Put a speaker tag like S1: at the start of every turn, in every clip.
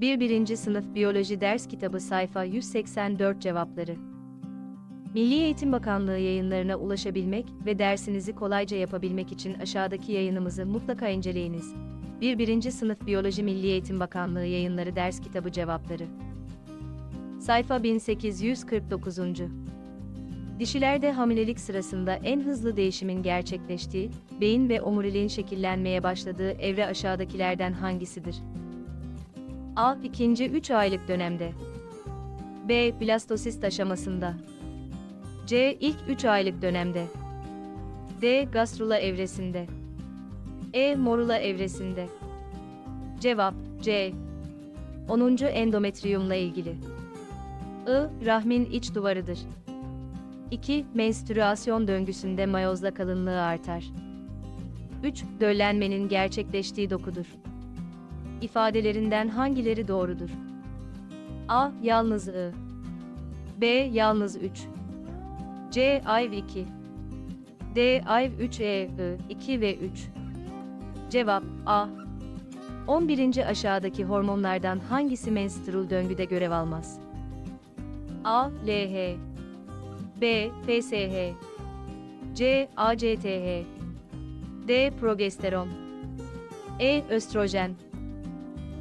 S1: 1. 1. Sınıf Biyoloji Ders Kitabı Sayfa 184 Cevapları Milli Eğitim Bakanlığı yayınlarına ulaşabilmek ve dersinizi kolayca yapabilmek için aşağıdaki yayınımızı mutlaka inceleyiniz. 1. 1. Sınıf Biyoloji Milli Eğitim Bakanlığı Yayınları Ders Kitabı Cevapları Sayfa 1849. Dişilerde hamilelik sırasında en hızlı değişimin gerçekleştiği, beyin ve omuriliğin şekillenmeye başladığı evre aşağıdakilerden hangisidir? A. ikinci 3 aylık dönemde. B. Blastosist aşamasında. C. ilk 3 aylık dönemde. D. Gastrula evresinde. E. Morula evresinde. Cevap C. 10. endometriyumla ilgili. I. Rahmin iç duvarıdır. 2. Menstrüasyon döngüsünde mayozla kalınlığı artar. 3. Döllenmenin gerçekleştiği dokudur. İfadelerinden hangileri doğrudur? A. Yalnız I. B. Yalnız 3. C. Ayv 2. D. Ayv 3 E. I. 2 ve 3. Cevap A. 11. aşağıdaki hormonlardan hangisi menstrul döngüde görev almaz? A. LH B. FSH C. ACTH D. Progesteron E. Östrojen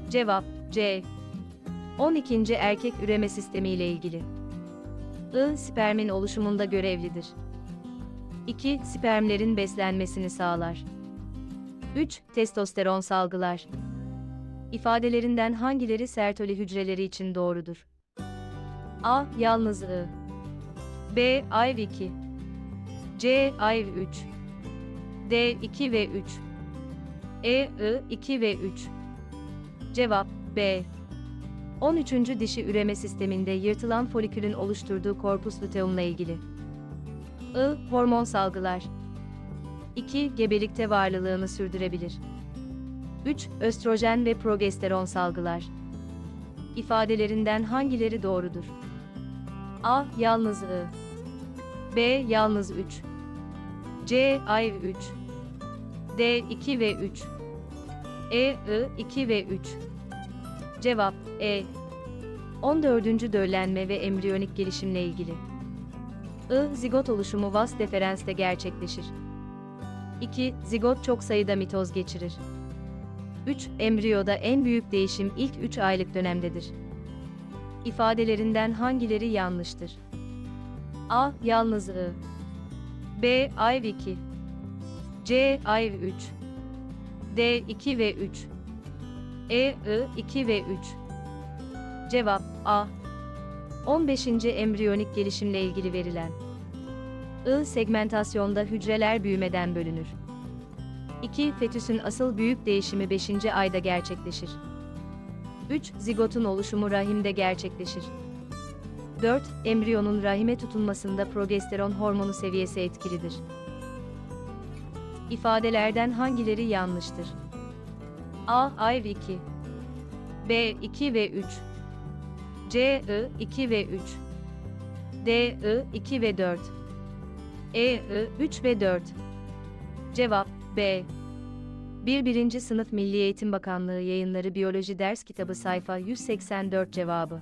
S1: Cevap C. 12. erkek üreme sistemi ile ilgili. I. Spermin oluşumunda görevlidir. 2. Spermlerin beslenmesini sağlar. 3. Testosteron salgılar. İfadelerinden hangileri sertoli hücreleri için doğrudur? A. Yalnız I. B. Ayv 2. C. Ayv 3. D. 2 ve 3. E. I. 2 ve 3. Cevap B. 13. dişi üreme sisteminde yırtılan folikülün oluşturduğu korpus luteumla ilgili. I. Hormon salgılar. 2. Gebelikte varlığını sürdürebilir. 3. Östrojen ve progesteron salgılar. İfadelerinden hangileri doğrudur? A. Yalnız I. B. Yalnız 3. C. Ayv 3. D. 2 ve 3. E. I. 2 ve 3. Cevap E. 14. Döllenme ve embriyonik gelişimle ilgili. I. Zigot oluşumu vas deferenste gerçekleşir. 2. Zigot çok sayıda mitoz geçirir. 3. Embriyoda en büyük değişim ilk 3 aylık dönemdedir. İfadelerinden hangileri yanlıştır? A. Yalnız I. B. Ayv 2. C. Ayv 3. D. 2 ve 3. E. I. 2 ve 3. Cevap A. 15. embriyonik gelişimle ilgili verilen. I. Segmentasyonda hücreler büyümeden bölünür. 2. Fetüsün asıl büyük değişimi 5. ayda gerçekleşir. 3. Zigotun oluşumu rahimde gerçekleşir. 4. Embriyonun rahime tutunmasında progesteron hormonu seviyesi etkilidir. İfadelerden hangileri yanlıştır? A. Ayv 2 B. 2 ve 3 C. I. 2 ve 3 D. I. 2 ve 4 E. I. 3 ve 4 Cevap B. 1. 1. Sınıf Milli Eğitim Bakanlığı Yayınları Biyoloji Ders Kitabı Sayfa 184 Cevabı